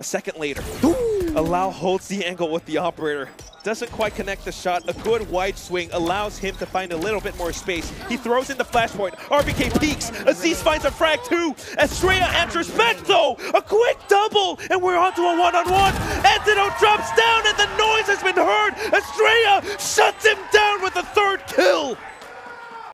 A second later, Allow holds the angle with the operator. Doesn't quite connect the shot. A good wide swing allows him to find a little bit more space. He throws in the flashpoint. RBK peaks. Aziz finds a frag too. Estrella enters back though. A quick double. And we're onto a one-on-one. Antidote drops down and the noise has been heard. Estrella shuts